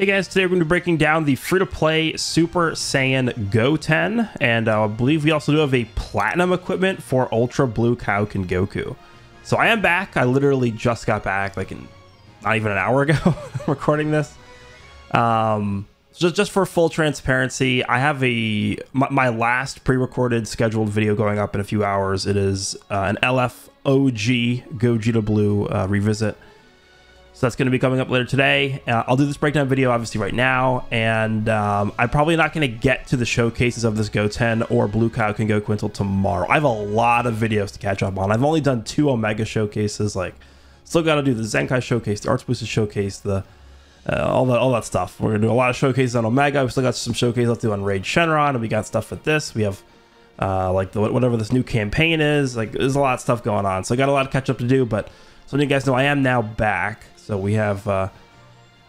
Hey guys, today we're going to be breaking down the free-to-play Super Saiyan Goten, and uh, I believe we also do have a Platinum equipment for Ultra Blue Kaioken Goku. So I am back. I literally just got back, like in, not even an hour ago, recording this. Um, just just for full transparency, I have a my, my last pre-recorded scheduled video going up in a few hours. It is uh, an LF OG Gogeta Blue uh, revisit. So that's going to be coming up later today. Uh, I'll do this breakdown video obviously right now, and um, I'm probably not going to get to the showcases of this Goten or Blue Kaioken Goku until tomorrow. I have a lot of videos to catch up on. I've only done two Omega showcases, like still got to do the Zenkai showcase, the Arts Boosted showcase, the uh, all that all that stuff. We're gonna do a lot of showcases on Omega. We still got some showcases left to do on Rage Shenron, and we got stuff with this. We have uh, like the, whatever this new campaign is. Like there's a lot of stuff going on, so I got a lot of catch up to do. But so you guys know, I am now back. So we have uh,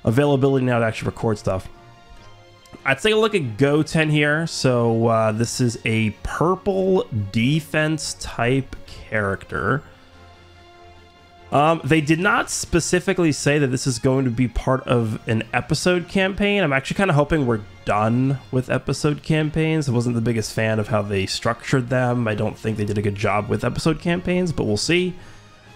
availability now to actually record stuff. Let's take a look at Goten here. So uh, this is a purple defense type character. Um, they did not specifically say that this is going to be part of an episode campaign. I'm actually kind of hoping we're done with episode campaigns. I wasn't the biggest fan of how they structured them. I don't think they did a good job with episode campaigns, but we'll see.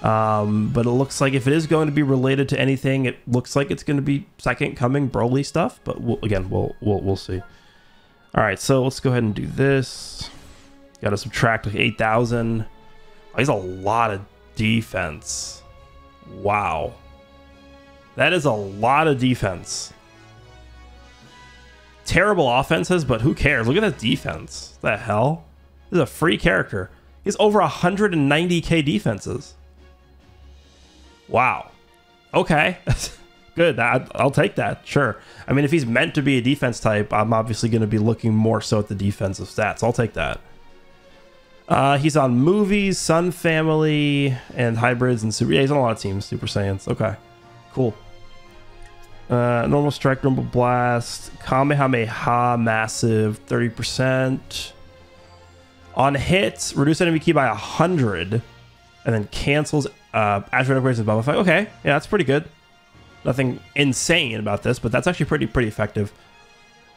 Um, but it looks like if it is going to be related to anything, it looks like it's going to be second coming Broly stuff. But we'll, again, we'll, we'll we'll see. All right, so let's go ahead and do this. Got to subtract like eight thousand. Oh, he's a lot of defense. Wow, that is a lot of defense. Terrible offenses, but who cares? Look at that defense. The hell? This is a free character. He's over 190k defenses. Wow. Okay. Good. I, will take that. Sure. I mean, if he's meant to be a defense type, I'm obviously going to be looking more so at the defensive stats. I'll take that. Uh, he's on movies, Son Family, and hybrids and super. Yeah, he's on a lot of teams. Super Saiyans. Okay. Cool. Uh, normal strike, normal blast, Kamehameha, massive, 30%. On hits, reduce enemy ki by 100, and then cancels uh, Azure upgrades and Bubble Fight. Okay, yeah, that's pretty good. Nothing insane about this, but that's actually pretty pretty effective.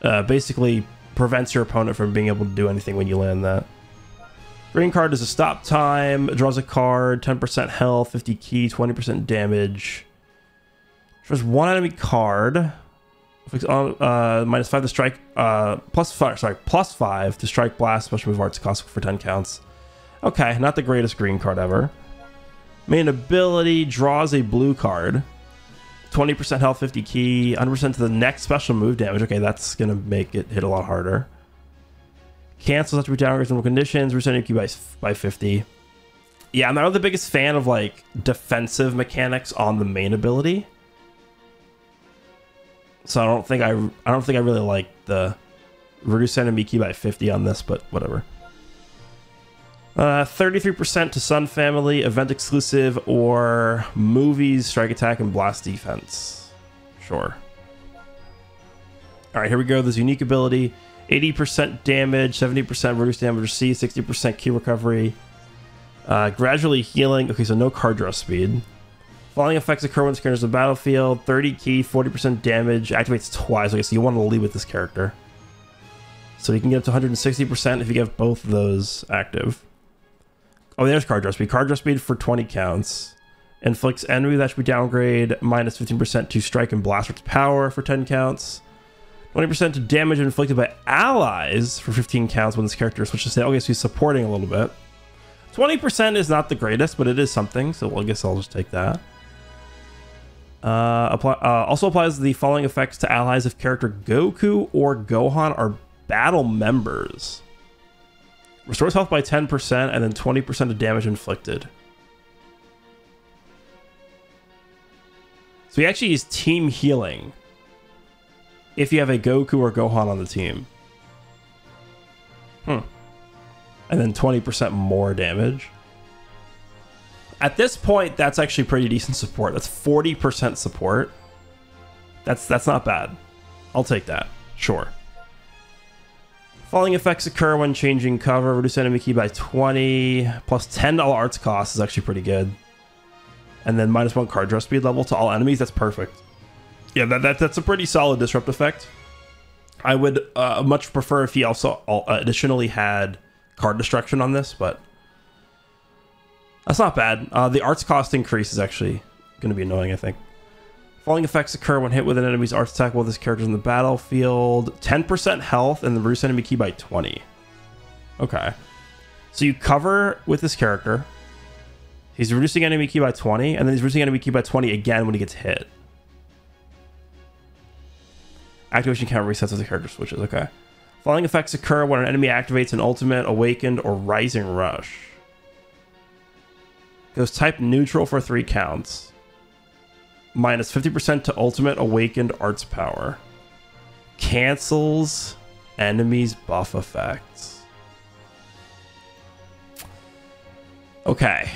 Uh, basically prevents your opponent from being able to do anything when you land that. Green card is a stop time, draws a card, 10% health, 50 ki, 20% damage. Draws one enemy card. Uh, minus five to strike, uh, plus five, sorry, plus five to strike blast, special move arts cost for 10 counts. Okay, not the greatest green card ever. Main ability draws a blue card. 20% health, 50 ki, 100% to the next special move damage. Okay, that's going to make it hit a lot harder. Cancels after downgrades normal conditions, resetting ki by, by 50. Yeah, I'm not the biggest fan of like defensive mechanics on the main ability. So I don't think I I don't think I really like the reduce enemy ki by 50 on this, but whatever. Uh, 33% to Son Family, event exclusive, or movies, strike attack, and blast defense. Sure. All right, here we go. This unique ability 80% damage, 70% reduced damage received, 60% ki recovery, uh, gradually healing. Okay, so no card draw speed. Falling effects occur when the the battlefield. 30 ki, 40% damage, activates twice. Okay, so you want to lead with this character. So you can get up to 160% if you get both of those active. Oh, there's card draw speed. Card draw speed for 20 counts. Inflicts enemy that should be downgrade minus 15% to strike and blast its power for 10 counts. 20% to damage inflicted by allies for 15 counts when this character switches to okay, so he's supporting a little bit. 20% is not the greatest, but it is something, so I guess I'll just take that. Uh, apply, uh, also applies the following effects to allies if character Goku or Gohan are battle members. Restores health by 10% and then 20% of damage inflicted. So he actually use team healing if you have a Goku or Gohan on the team. Hmm. And then 20% more damage. At this point, that's actually pretty decent support. That's 40% support. That's that's not bad. I'll take that. Sure. Falling effects occur when changing cover. Reduce enemy ki by 20. Plus $10 arts cost is actually pretty good. And then minus one card draw speed level to all enemies. That's perfect. Yeah, that, that that's a pretty solid disrupt effect. I would uh, much prefer if he also uh, additionally had card destruction on this, but that's not bad. Uh, the arts cost increase is actually going to be annoying, I think. Falling effects occur when hit with an enemy's arts attack while this character is in the battlefield. 10% health and the reduce enemy ki by 20. Okay. So you cover with this character. He's reducing enemy ki by 20, and then he's reducing enemy ki by 20 again when he gets hit. Activation count resets as the character switches. Okay. Falling effects occur when an enemy activates an ultimate, awakened, or rising rush. Goes type neutral for three counts. Minus 50% to ultimate, awakened, arts power. Cancels enemies buff effects. Okay.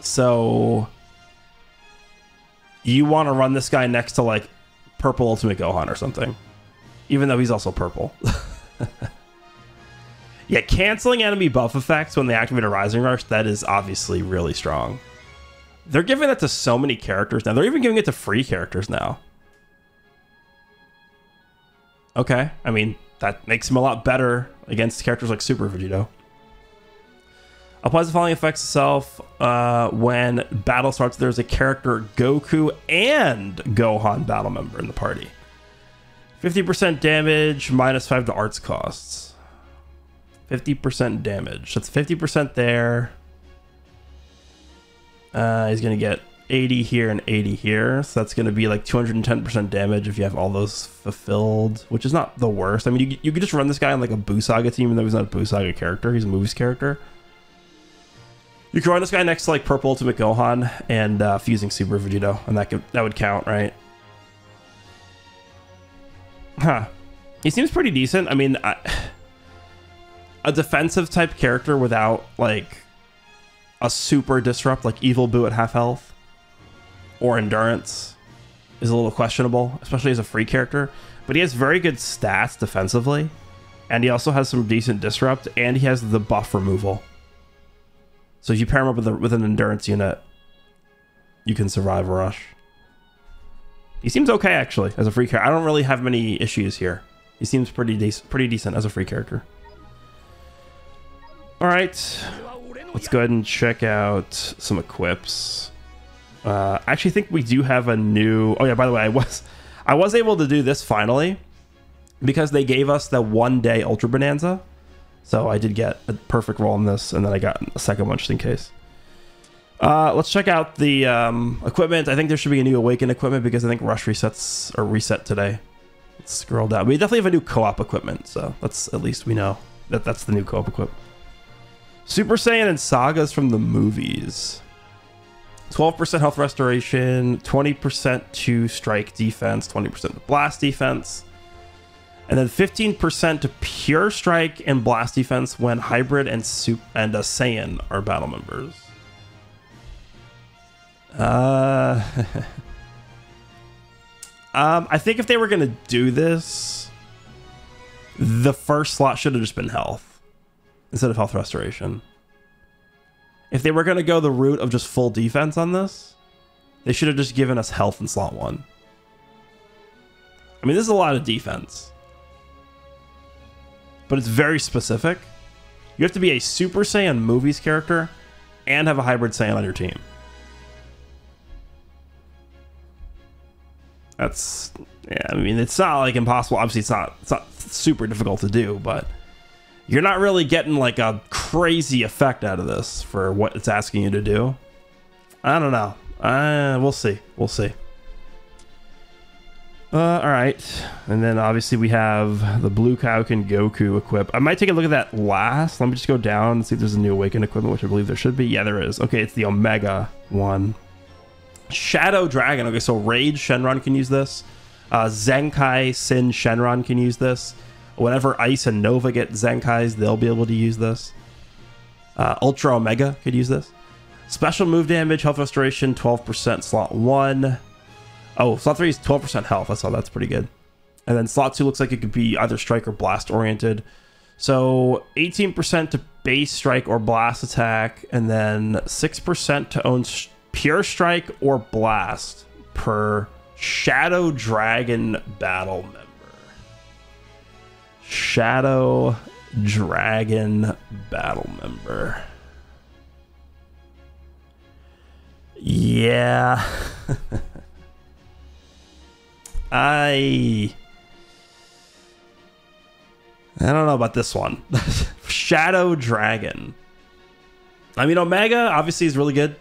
So you want to run this guy next to like purple ultimate gohan or something even though he's also purple yeah canceling enemy buff effects when they activate a rising rush that is obviously really strong they're giving that to so many characters now they're even giving it to free characters now okay i mean that makes him a lot better against characters like super vegito Applies the following effects itself uh, when battle starts. There's a character Goku and Gohan battle member in the party. 50% damage, minus 5 to arts costs. 50% damage. That's 50% there. Uh, he's going to get 80 here and 80 here. So that's going to be like 210% damage if you have all those fulfilled, which is not the worst. I mean, you, you could just run this guy on like a Buu Saga team, even though he's not a Buu Saga character. He's a movies character. You can run this guy next to like Purple Ultimate Gohan and uh, fusing Super Vegito, and that could that would count, right? Huh. He seems pretty decent. I mean, I, a defensive type character without like a super disrupt, like Evil Buu at half health or endurance, is a little questionable, especially as a free character. But he has very good stats defensively, and he also has some decent disrupt, and he has the buff removal. So if you pair him up with, a, with an endurance unit, you can survive a rush. He seems okay actually as a free character. I don't really have many issues here. He seems pretty pretty decent as a free character. All right, let's go ahead and check out some equips. Uh, I actually think we do have a new. Oh yeah, by the way, I was I was able to do this finally because they gave us the one day Ultra Bonanza. So I did get a perfect roll in this, and then I got a second one just in case. Uh, let's check out the um, equipment. I think there should be a new Awaken equipment because I think Rush resets are reset today. Let's scroll down. We definitely have a new co-op equipment, so that's at least we know that that's the new co-op equipment. Super Saiyan and Sagas from the movies. 12% health restoration, 20% to strike defense, 20% to blast defense, and then 15% to pure strike and blast defense when hybrid and soup and a Saiyan are battle members. Uh, um, I think if they were gonna do this, the first slot should have just been health instead of health restoration. If they were gonna go the route of just full defense on this, they should have just given us health in slot one. I mean, this is a lot of defense but it's very specific. You have to be a Super Saiyan movies character and have a hybrid Saiyan on your team. That's yeah, I mean it's not like impossible. Obviously it's not it's not super difficult to do, but you're not really getting like a crazy effect out of this for what it's asking you to do. I don't know. Uh, we'll see. We'll see. Uh, all right. And then obviously we have the Blue Kaioken Goku equip. I might take a look at that last. Let me just go down and see if there's a new Awaken equipment, which I believe there should be. Yeah, there is. Okay, it's the Omega one. Shadow Dragon. Okay, so Rage Shenron can use this. Uh, Zenkai Syn Shenron can use this. Whenever Eis and Nuova get Zenkais, they'll be able to use this. Uh, Ultra Omega could use this. Special move damage, health restoration, 12% slot 1. Oh, slot three is 12% health. I saw that's pretty good. And then slot two looks like it could be either strike or blast oriented. So 18% to base strike or blast attack, and then 6% to own Pure Strike or Blast per Shadow Dragon battle member. Shadow Dragon battle member. Yeah. I I don't know about this one. Shadow Dragon. I mean, Omega obviously is really good.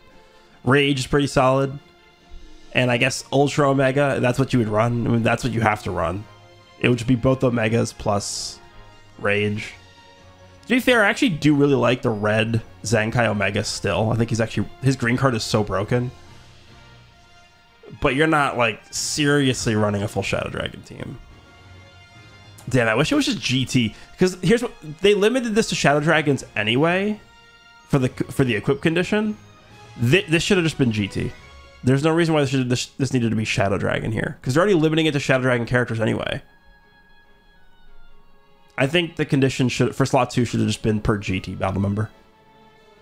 Rage is pretty solid. And I guess Ultra Omega, that's what you would run. I mean, that's what you have to run. It would be both Omegas plus Rage. To be fair, I actually do really like the red Zenkai Omega still. I think he's actually, his green card is so broken. But you're not, like, seriously running a full Shadow Dragon team. Damn, I wish it was just GT. Because here's what, they limited this to Shadow Dragons anyway for the for the equip condition. This, this should have just been GT. There's no reason why this, should, this, this needed to be Shadow Dragon here. Because they're already limiting it to Shadow Dragon characters anyway. I think the condition should for slot two should have just been per GT battle member.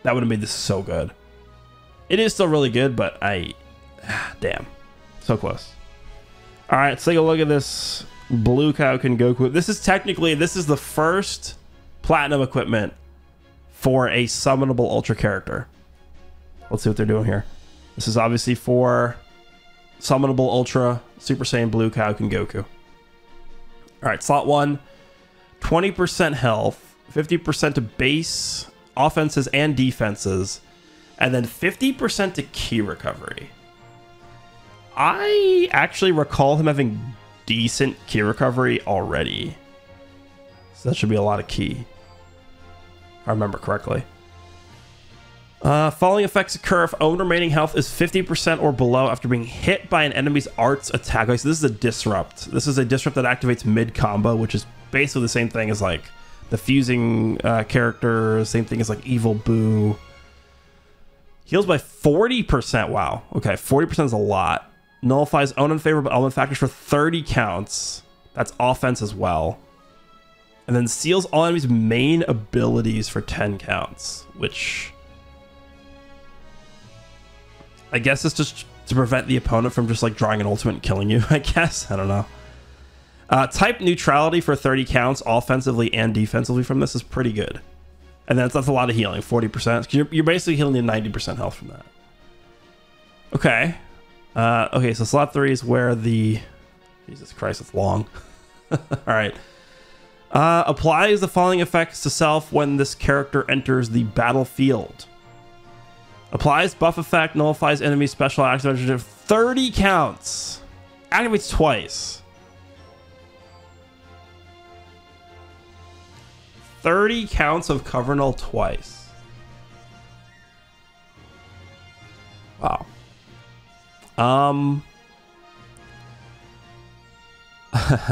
That would have made this so good. It is still really good, but I, damn, so close. All right, let's take a look at this Blue Kaioken Goku. This is technically this is the first platinum equipment for a summonable ultra character. Let's see what they're doing here. This is obviously for summonable ultra Super Saiyan Blue Kaioken Goku. All right, slot one. 20% health, 50% to base offenses and defenses, and then 50% to ki recovery. I actually recall him having decent ki recovery already. So that should be a lot of ki. If I remember correctly. Uh, falling effects occur if own remaining health is 50% or below after being hit by an enemy's arts attack. so this is a disrupt. This is a disrupt that activates mid combo, which is basically the same thing as like the fusing uh, character, same thing as like Evil Buu. Heals by 40%. Wow. Okay, 40% is a lot. Nullifies own unfavorable element factors for 30 counts. That's offense as well. And then seals all enemies' main abilities for 10 counts, which I guess it's just to prevent the opponent from just like drawing an ultimate and killing you, I guess. I don't know. Uh, type neutrality for 30 counts offensively and defensively from this is pretty good. And that's, that's a lot of healing, 40%. You're, you're basically healing in 90% health from that. Okay. Uh, okay, so slot three is where the... Jesus Christ, it's long. All right. Uh, applies the following effects to self when this character enters the battlefield. Applies buff effect, nullifies enemy special action 30 counts. Activates twice. 30 counts of cover null twice. Wow. Um.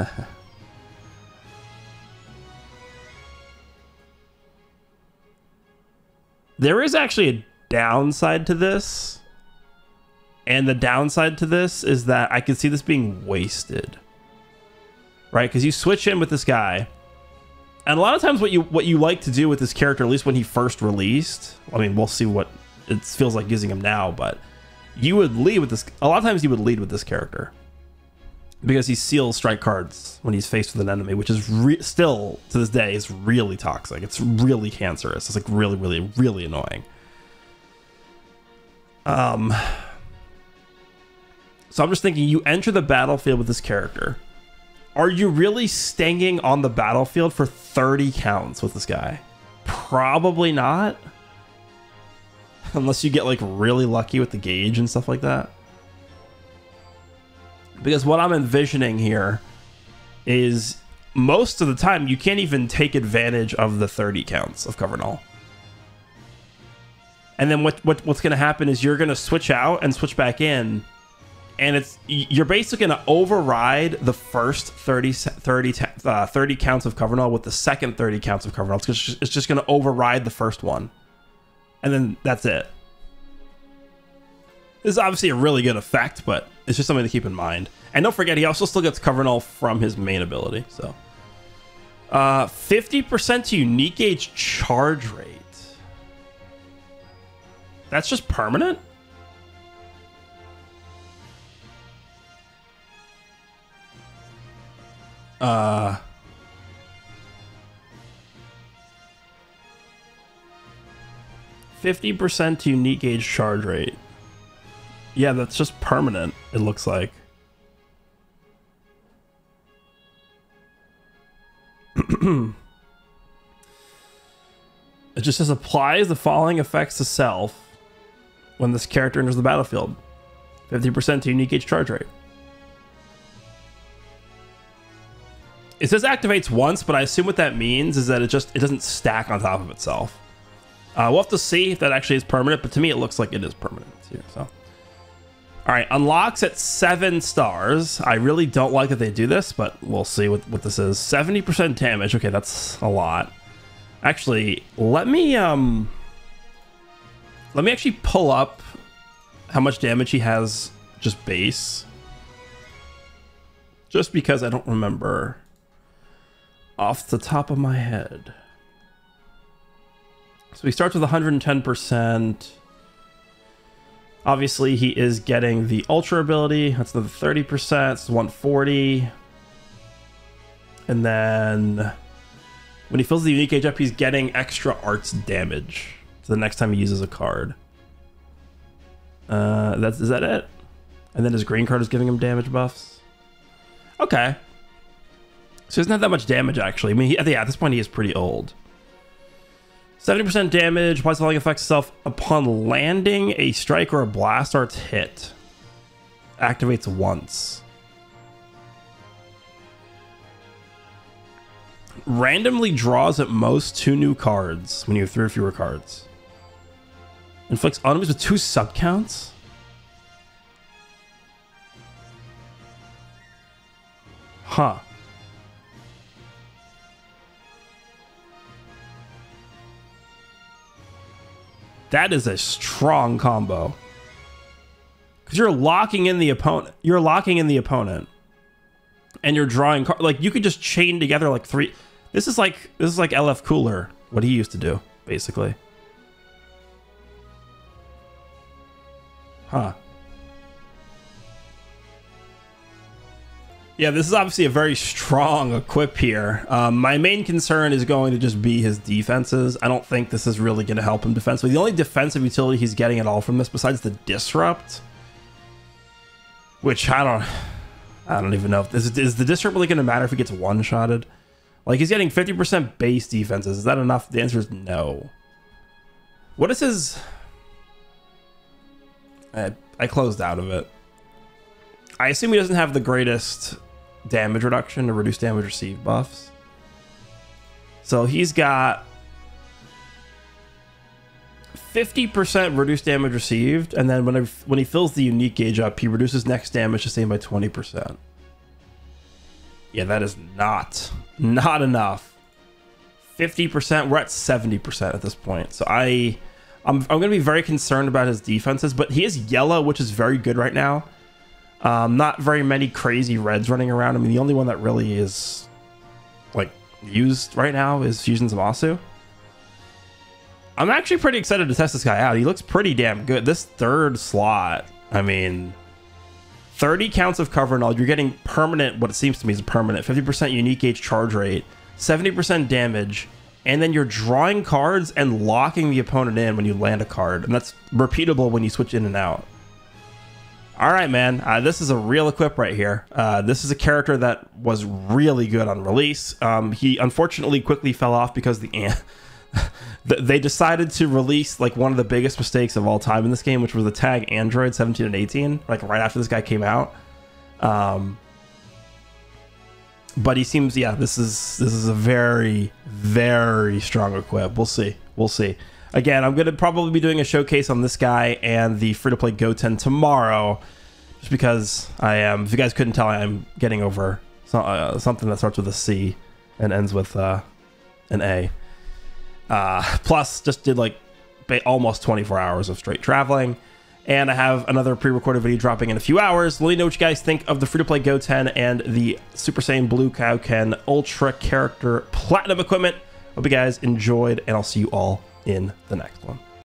there is actually a downside to this. And the downside to this is that I can see this being wasted. Right? Because you switch in with this guy and a lot of times, what you what you like to do with this character, at least when he first released, I mean, we'll see what it feels like using him now, but you would lead with this. A lot of times, you would lead with this character because he seals strike cards when he's faced with an enemy, which is still to this day is really toxic. It's really cancerous. It's like really, really, really annoying. Um. So I'm just thinking, you enter the battlefield with this character are you really stinging on the battlefield for 30 counts with this guy? Probably not. Unless you get like really lucky with the gauge and stuff like that. Because what I'm envisioning here is most of the time you can't even take advantage of the 30 counts of cover null. And then what, what what's going to happen is you're going to switch out and switch back in and it's you're basically going to override the first 30, 30, uh, 30 counts of cover null with the second 30 counts of cover null. It's just, it's just going to override the first one. And then that's it. This is obviously a really good effect, but it's just something to keep in mind. And don't forget, he also still gets cover null from his main ability. So, uh, 50% to unique gauge charge rate. That's just permanent? Uh, Fifty percent to unique gauge charge rate. Yeah, that's just permanent. It looks like. it just says applies the following effects to self when this character enters the battlefield. 50% to unique gauge charge rate. It says activates once, but I assume what that means is that it just it doesn't stack on top of itself. Uh, we'll have to see if that actually is permanent, but to me it looks like it is permanent here. So, all right, unlocks at seven stars. I really don't like that they do this, but we'll see what what this is. Seventy percent damage. Okay, that's a lot. Actually, let me um, let me actually pull up how much damage he has just base. Just because I don't remember off the top of my head. So he starts with 110%. Obviously, he is getting the Ultra ability. That's the 30%. It's 140. And then when he fills the unique gauge up, he's getting extra arts damage. So the next time he uses a card. Uh, that's is that it? And then his green card is giving him damage buffs. Okay. So he doesn't that much damage actually. I mean, he, yeah, at this point he is pretty old. 70% damage, applies falling affects itself upon landing a strike or a blast arts hit. Activates once. Randomly draws at most two new cards when you have three or fewer cards. Inflicts enemies with two subcounts? Huh. That is a strong combo. Because you're locking in the opponent. You're locking in the opponent. And you're drawing cards. Like, you could just chain together like three. This is like, this is like LF Cooler, what he used to do, basically. Huh. Yeah, this is obviously a very strong equip here. Um, my main concern is going to just be his defenses. I don't think this is really going to help him defensively. The only defensive utility he's getting at all from this, besides the disrupt, which I don't, I don't even know if is the disrupt really going to matter if he gets one shotted. Like he's getting 50% base defenses. Is that enough? The answer is no. What is his? I, I closed out of it. I assume he doesn't have the greatest damage reduction to reduce damage received buffs. So he's got 50% reduced damage received, and then when, when he fills the unique gauge up, he reduces next damage to same by 20%. Yeah, that is not, not enough. 50%, we're at 70% at this point. So I, I'm, I'm going to be very concerned about his defenses, but he is yellow, which is very good right now. Um, not very many crazy reds running around. I mean, the only one that really is like used right now is Fusion Zamasu. I'm actually pretty excited to test this guy out. He looks pretty damn good. This third slot, I mean, 30 counts of cover null. You're getting permanent, what it seems to me is a permanent 50% unique gauge charge rate, 70% damage, and then you're drawing cards and locking the opponent in when you land a card. And that's repeatable when you switch in and out. All right, man. Uh, this is a real equip right here. Uh, this is a character that was really good on release. Um, he unfortunately quickly fell off because the they decided to release like one of the biggest mistakes of all time in this game, which was the tag Android 17 and 18, like right after this guy came out. Um, but he seems, yeah, this is this is a very very strong equip. We'll see. We'll see. Again, I'm going to probably be doing a showcase on this guy and the free to play Goten tomorrow, just because I am. If you guys couldn't tell, I am getting over so, uh, something that starts with a C and ends with uh, an A. Uh, plus, just did like almost 24 hours of straight traveling. And I have another pre-recorded video dropping in a few hours. Let me know what you guys think of the free-to-play Goten and the Super Saiyan Blue Kaioken Ultra Character Platinum equipment. Hope you guys enjoyed, and I'll see you all in the next one.